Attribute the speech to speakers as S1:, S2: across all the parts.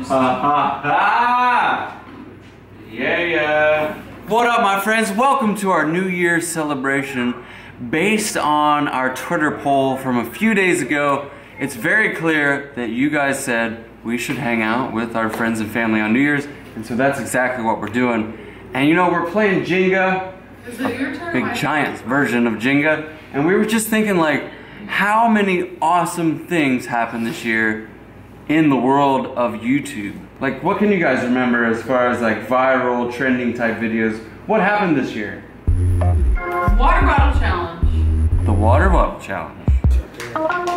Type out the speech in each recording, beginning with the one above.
S1: Yeah, yeah. What up, my friends? Welcome to our New Year's celebration. Based on our Twitter poll from a few days ago, it's very clear that you guys said we should hang out with our friends and family on New Year's, and so that's exactly what we're doing. And you know, we're playing Jenga,
S2: Is it your turn?
S1: big giant version of Jenga, and we were just thinking like, how many awesome things happened this year in the world of YouTube? Like, what can you guys remember as far as like viral, trending type videos? What happened this year?
S2: Water bottle challenge.
S1: The water bottle challenge.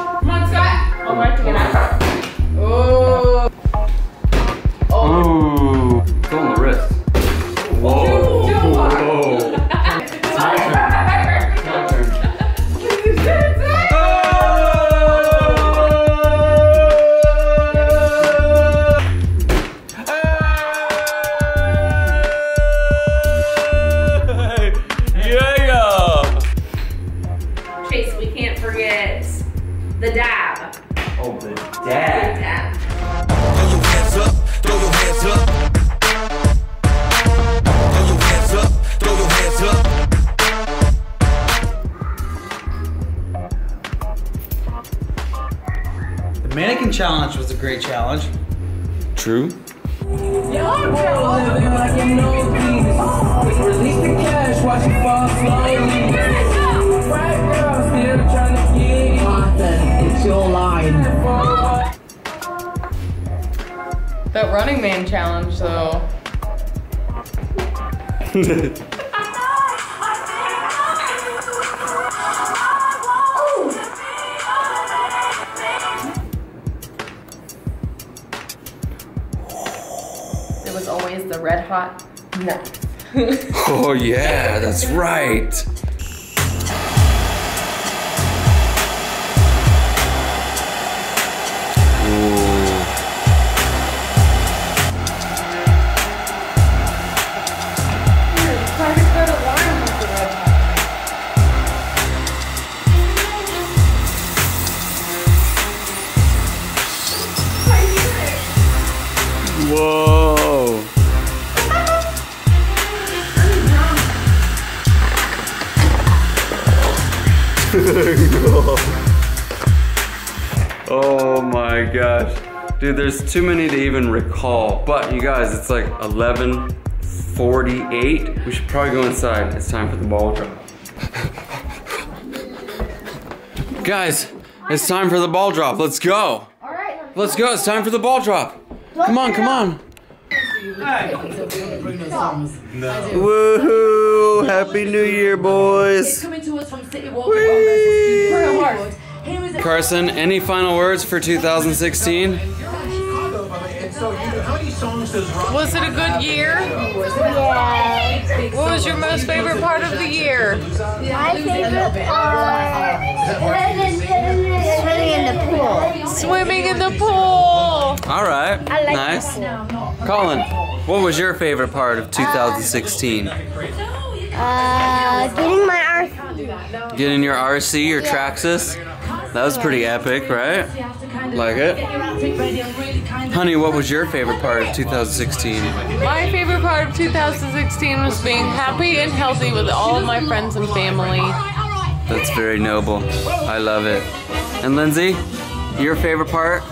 S3: Challenge was a great challenge.
S1: True.
S4: Release the cash, watch it fall slowly. White girl still trying to get it. It's your line.
S2: That Running Man challenge, though.
S5: red hot nut.
S1: Oh, yeah, that's right. Ooh. Whoa. Oh my gosh. Dude, there's too many to even recall. But you guys, it's like 11:48. We should probably go inside. It's time for the ball drop. guys, it's time for the ball drop. Let's go.
S5: All right.
S1: Let's go. It's time for the ball drop. Come on, come on. Woohoo! Happy New Year, boys.
S6: Coming to us from City Walk Studio. Here is a
S1: Carson, any final words for 2016?
S2: Was it a good year? What was your most favorite part of the year?
S7: My favorite part swimming in the pool.
S2: Swimming in the pool.
S1: All right.
S7: Like
S1: nice. Colin, what was your favorite part of 2016?
S7: Uh, getting my arse.
S1: Getting your RC, your Traxxas? That was pretty epic, right? Like it? Honey, what was your favorite part of 2016?
S2: My favorite part of 2016 was being happy and healthy with all of my friends and family.
S1: That's very noble. I love it. And Lindsay, your favorite part?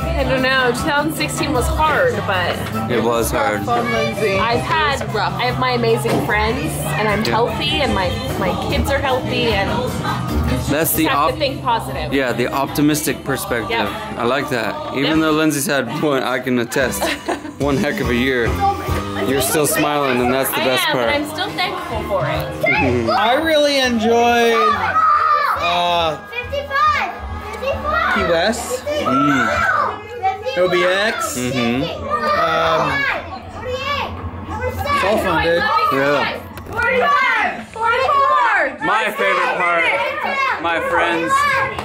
S5: I don't know. 2016 was hard, but
S1: It was hard.
S2: Fun,
S5: I've had rough. I have my amazing friends, and I'm
S1: Yeah.
S5: healthy, and my my kids are healthy, and
S1: That's the
S5: have to think positive.
S1: yeah, the optimistic perspective.
S5: Yep.
S1: I like that. Even
S5: Yep.
S1: though Lindsay's had one, I can attest, one heck of a year. You're still smiling, and that's the
S5: I
S1: best
S5: am,
S1: part.
S5: and I'm still thankful for it.
S3: I really enjoyed uh,
S7: 55. 55.
S3: Key West,
S1: Mm.
S3: OBX.
S1: Mhm.
S3: Um, it's all fun, dude.
S1: Yeah.
S7: 44.
S1: My favorite part, my friends,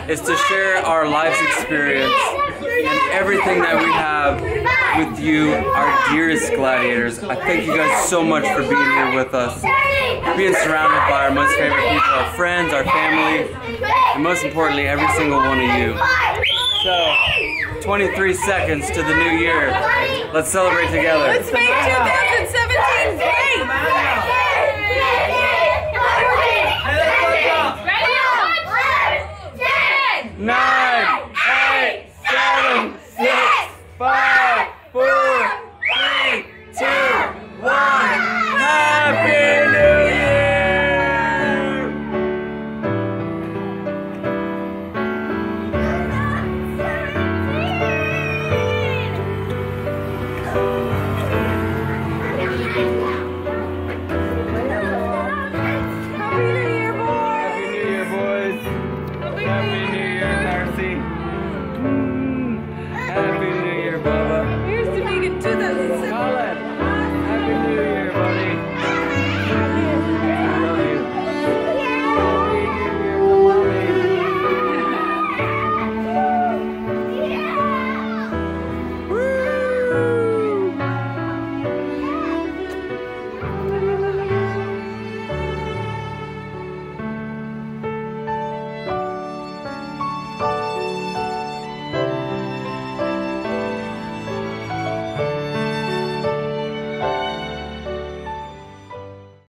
S1: is to share our life's experience and everything that we have with you, our dearest gladiators. I thank you guys so much for being here with us, being surrounded by our most favorite people, our friends, our family, and most importantly, every single one of you. So, 23 seconds to the new year. Let's celebrate together.
S2: Let's make 2017